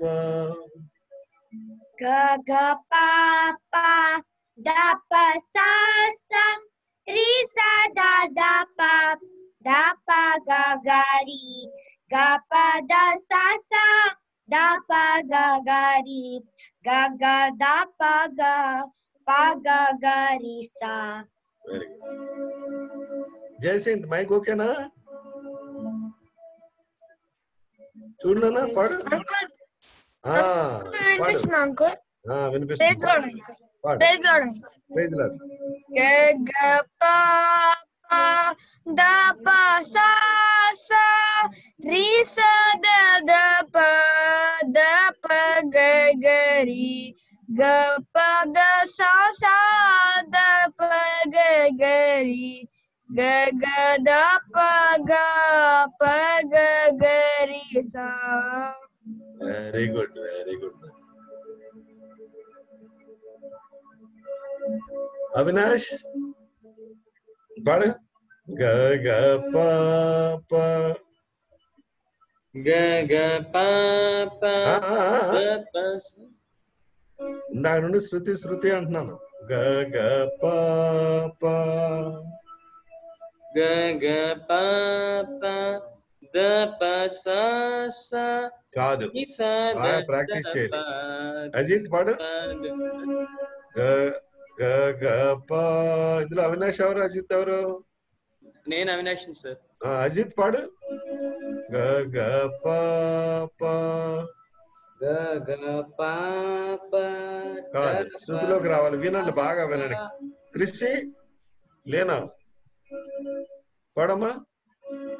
pa. Ga ga pa pa. Da pa sa sa. Ri sa da da pa the ప the ప గ గ రి గ ప the స స the ప గ గ రి గ గ ద ప గ ప గ గ రి స వెరీ గుడ్ జయసింత్ మైక్ ఓకేనా చూడనా పాడు అంకుల్ ఆ, పాడు వినిపిస్తుంది అంకుల్ ఆ, ప్రైజ్ వినిపిస్తుంది లార్డ్ అంకుల్ పాడు praise Lord uncle praise Lord గ గ ప pa da pa sa sa ri sa da da pa da pa ga ga ri ga pa da sa sa da pa ga ga ri ga ga da pa ga pa ga ga ri sa very good very good avinash పాడు గ గ ప ప గ గ ప ప ఆ, ఆ, ఆ, ద ఆ. ప స. ఇందాక నుండి శృతి శృతి అంటున్నాను గ గ ప ప గ గ ప ప ద ప స స కాదు ని స ద బాగా ద ప్రాక్టీస్ చేయాలి ప అజిత్ పాడు ఇందులో అవినాష్ ఎవరు? అజిత్ ఎవరు? నేను అవినాష్ సార్. ఆ, అజిత్ పాడు. గ గ ప. ప గ గ ప. ప కాదు శృతిలోకి రావాలి. వినండి బాగా వినండి. క్రిస్టి లేనా? పాడమ్మా.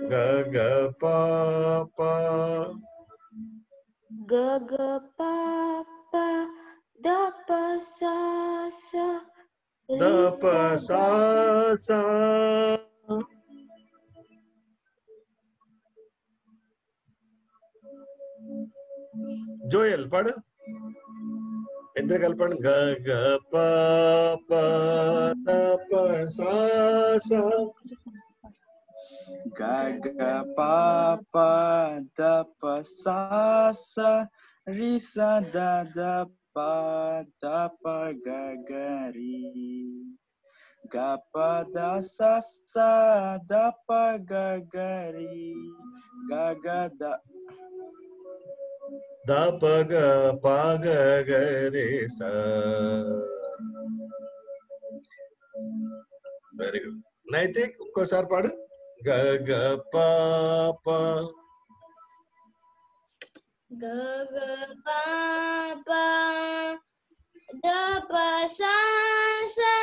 గ గ ప ప. da pa sa sa da pa sa sa Joel पढ़। इंद्र कल्पन ग ग प प त प सा सा। ग ग प प त प सा सा sa sa ri sa da da pa da pa ga ga ri ga pa da sa sa da pa ga ga ri ga ga da the ప గ ప గ గ రే సా వెరీ గుడ్ నైతిక్ ఇంకోసారి పాడు గ గ ప ప ga ga ba ba da pa sa sa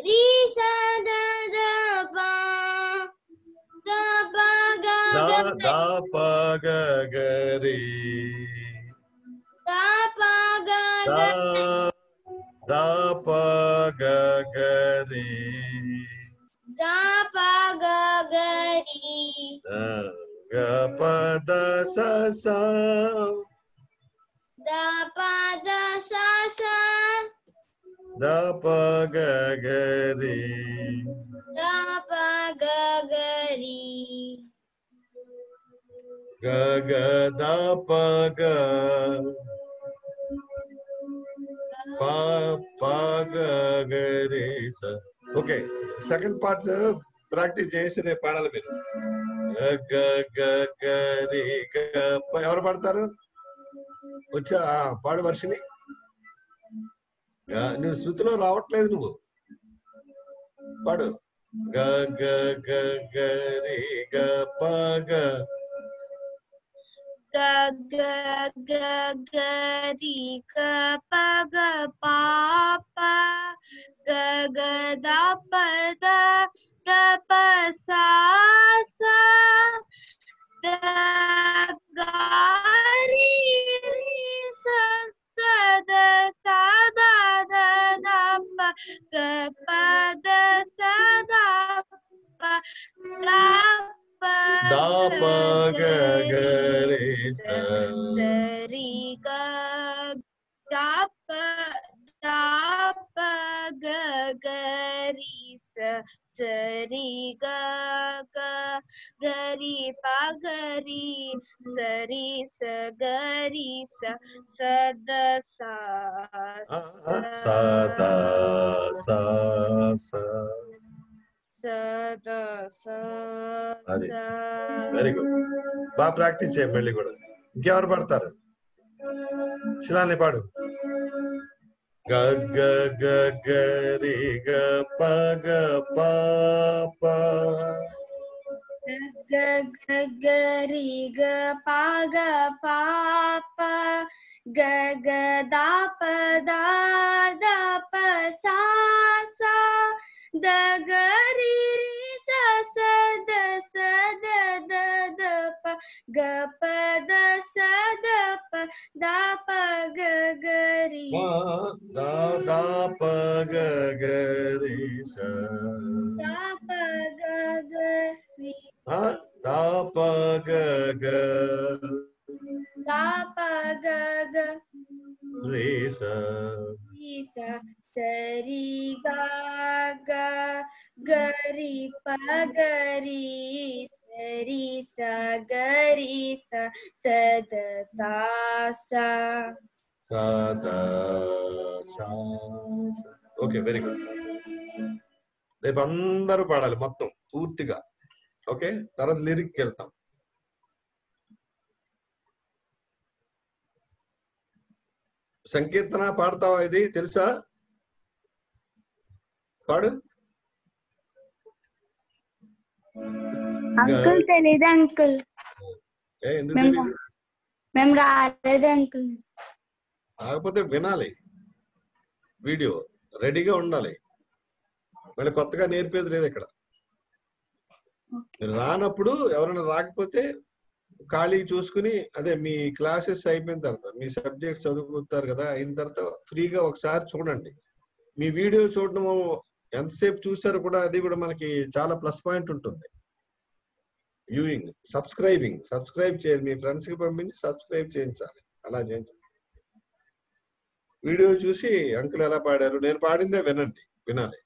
ri sa da da pa da pa ga ga da pa ga ga ri da pa ga ga da pa ga ga ri da pa ga ga ri da ga pa da sa sa. Da pa da sa sa. Da pa ga ga ri. Da pa ga ga ri. Ga ga da pa ga. Pa pa ga ga ri sa. Okay, second part. Uh, practice చేసి రేపు పాడాలి మీరు. గ గ గ ఎవరు పాడతారు? వచ్చా ఆ, పాడు వర్షిని నువ్వు శృతిలో రావట్లేదు నువ్వు. పాడు. గ గ గ గ రే గ ప గ. ga ga ga ga ri ga pa ga pa pa ga ga da pa da da pa sa sa da ga ri ri sa sa da sa da da da pa ga pa da sa da pa la दापगरे सरी ग दाप दापगरी स सरी ग गरी पागरी सरी स गरी स सद सा सदा सा। the sa sa very good ba practice chey melli kuda inke evaru padtaru shilani padu ga ga ga ga re ga pa ga pa pa ga ga ga re ga pa ga pa pa ग ग the प दा दा प सा सा the ग रि रि स स द स द द द प ग प द स द प दा प ग ग रि दा दा प ग ग रि स। दा प ग ग रि दा प ग ग। ద ద ప గ గ రి స ద ప గ గ రి ఆ, ద ప గ గ ద ప గ గ రి స sa sari ga ga gari pa gari sari sa gari sa sa da sa sa స ద స ఓకే వెరీ గుడ్ రేపు అందరూ పాడాలి మొత్తం పూర్తిగా ఓకే తర్వాత లిరిక్ వెళ్తాం సంకీర్తన పాడతావా ఇది? తెలుసా? పాడు. అంకుల్ తెలీదు అంకుల్. మేము రాలేదు అంకుల్. కాకపోతే వినాలి. వీడియో రెడీగా ఉండాలి. మళ్ళీ కొత్తగా నేర్పేది లేదు ఇక్కడ. రానప్పుడు ఎవరైనా రాకపోతే ఖాళీ చూసుకుని అదే మీ క్లాసెస్ అయిపోయిన తర్వాత మీ సబ్జెక్ట్ చదువుకుంటారు కదా అయిన తర్వాత ఫ్రీగా ఒకసారి చూడండి. మీ వీడియో చూడడం ఎంతసేపు చూసారు కూడా అది కూడా మనకి చాలా ప్లస్ పాయింట్ ఉంటుంది. వ్యూయింగ్ సబ్స్క్రైబింగ్ సబ్స్క్రైబ్ చేయాలి. మీ ఫ్రెండ్స్కి పంపించి సబ్స్క్రైబ్ చేయించాలి అలా చేయించాలి వీడియో చూసి అంకుల్ ఎలా పాడారు? నేను పాడిందే వినండి వినాలి.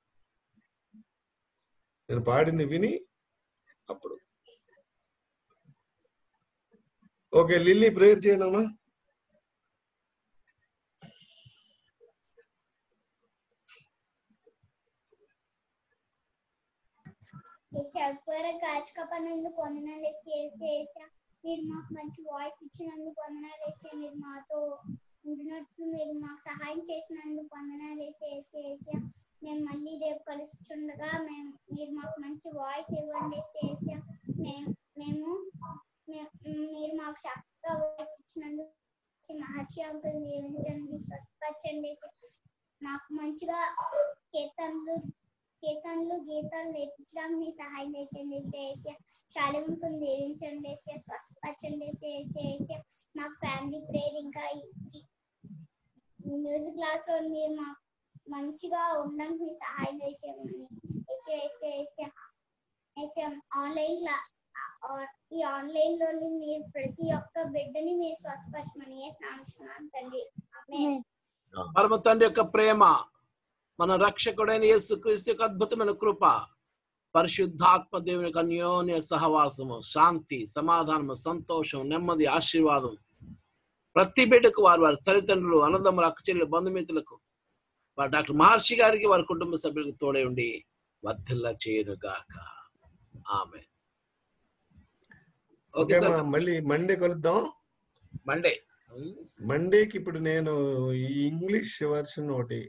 నేను పాడింది విని అప్పుడు ఓకే లిల్లీ ప్రేయర్ చేయనమ్మా త్వరగా కాచుకపనందుకు వందనాలు వేసి మీరు మాకు మంచి వాయిస్ ఇచ్చినందుకు వందనాలు వేసి మీరు మాతో ఉంటున్నట్లు మీరు మాకు సహాయం చేసినందుకు వందనాలు వేసి వేసి మేము మళ్ళీ రేపు కలుస్తుండగా మేము మీరు మాకు మంచి వాయిస్ ఇవ్వండి వేసి మేము మేము మీరు మాకు చక్కగా ఇచ్చినందుకు మహర్షి అంకుల్ దీవించండి స్వస్థపరచండి. మాకు మంచిగా కీర్తనలు కీర్తనలు గీతాలు నేర్పించడానికి మీ సహాయం చేయండి. చేసి శాలింపుని దీవించండి. స్వస్థపరచండి. ఏసయ్య, మాకు ఫ్యామిలీ ప్రేయర్ ఇంకా మ్యూజిక్ క్లాస్లో మీరు మాకు మంచిగా ఉండడానికి మీ సహాయం చేయమని ఆన్లైన్ క్లాస్ ఈ ఆన్లైన్లో మీరు ప్రతి ఒక్క బిడ్డని మీరు స్వస్థపరచమని స్నానం తండ్రి. ఆమేన్. పరమ తండ్రి యొక్క ప్రేమ మన రక్షకుడైన యేసుక్రీస్తు యొక్క అద్భుతమైన కృప పరిశుద్ధాత్మ దేవుని యొక్క అన్యోన్య సహవాసము శాంతి సమాధానము సంతోషం నెమ్మది ఆశీర్వాదం. ప్రతి బిడ్డకు వారి వారి తల్లిదండ్రులు అన్నదమ్ముల అక్కచెల్లి బంధుమిత్రులకు వారి డాక్టర్ మహర్షి గారికి వారి కుటుంబ సభ్యులకు తోడే ఉండి వర్ధిల్ల చేయనుగాక. ఆమె ఓకే సార్. మళ్ళీ మండే కలుద్దాం. మండే మండేకి ఇప్పుడు నేను ఈ ఇంగ్లీష్ వర్షన్ ఒకటి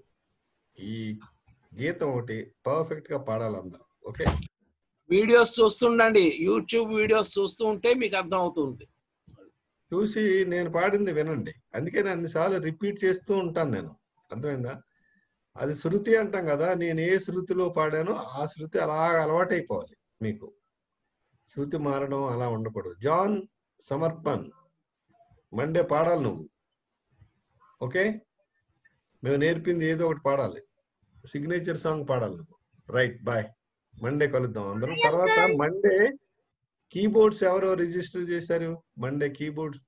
ఈ గీతం ఒకటి పర్ఫెక్ట్గా పాడాలి అందరూ. ఓకే? వీడియోస్ చూస్తుండండి. యూట్యూబ్ వీడియోస్ చూస్తూ ఉంటే మీకు అర్థం అవుతుంది చూసి నేను పాడింది వినండి. అందుకే నేను అన్నిసార్లు రిపీట్ చేస్తూ ఉంటాను నేను. అర్థమైందా? అది శృతి అంటాం కదా నేను ఏ శృతిలో పాడానో ఆ శృతి అలా అలవాటైపోవాలి మీకు. శృతి మారడం అలా ఉండకూడదు. జాన్ సమర్పణ్ మండే పాడాలి నువ్వు. ఓకే? మేము నేర్పింది ఏదో ఒకటి పాడాలి. సిగ్నేచర్ సాంగ్ పాడాలి నువ్వు. Right bye. మండే కలుద్దాం అందరం. తర్వాత మండే కీబోర్డ్స్ ఎవరో రిజిస్టర్ చేశారు? Monday keyboards.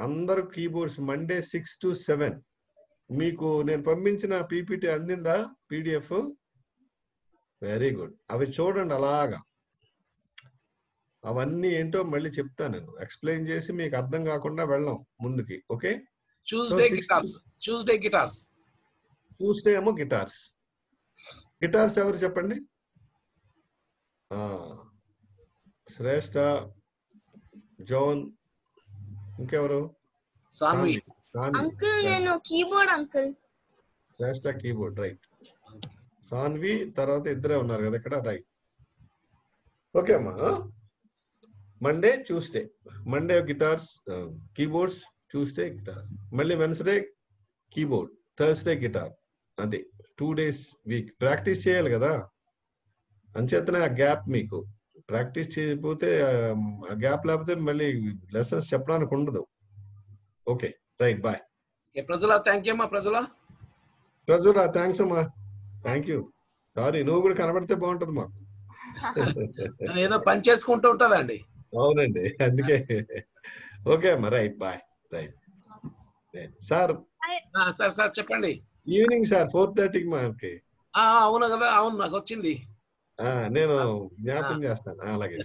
అందరూ keyboards. Monday six to seven. మీకు నేను పంపించిన పీపీటీ అందిందా? పీడిఎఫ్? Very good. అవి చూడండి అలాగా. అవన్నీ ఏంటో మళ్ళీ చెప్తాను నేను. ఎక్స్ప్లెయిన్ చేసి మీకు అర్థం కాకుండా వెళ్ళాం ముందుకి. Okay? Tuesday six- guitars Tuesday guitars Tuesday ఏమో గిటార్స్ గిటార్స్ ఎవరు చెప్పండి? ఆ, శ్రేష్ఠ జోన్ ఇంకెవరు? సాన్వి. సాన్వి. అంకుల్ నేను keyboard uncle Shreshtha keyboard right Sanvi తర్వాత ఇద్దరే ఉన్నారు కదా ఇక్కడ? రైట్ ఓకే అమ్మా. Monday Tuesday Monday guitars keyboards Tuesday guitars మళ్ళీ వెన్స్డే కీబోర్డ్ థర్స్డే గిటార్ అది టూ డేస్ వీక్ ప్రాక్టీస్ చేయాలి కదా? అంచేతనే ఆ గ్యాప్ మీకు. ప్రాక్టీస్ చేయకపోతే ఆ గ్యాప్ లేకపోతే మళ్ళీ లెసన్స్ చెప్పడానికి ఉండదు. ఓకే రైట్ బాయ్ ప్రజల థ్యాంక్ యూ అమ్మా ప్రజల ప్రజల థ్యాంక్స్ అమ్మా. థ్యాంక్ యూ సారీ నువ్వు కూడా కనబడితే బాగుంటుంది మాకు. ఏదో పని చేసుకుంటూ ఉంటదండి అవునండి అందుకే. ఓకే అమ్మా right bye. Right. Sir. Sir sir చెప్పండి. ఈవినింగ్ సార్ ఫోర్ థర్టీకి మాకి. ఆ, అవును కదా అవును నాకు వచ్చింది. ఆ, నేను జ్ఞాపకం చేస్తాను. అలాగే.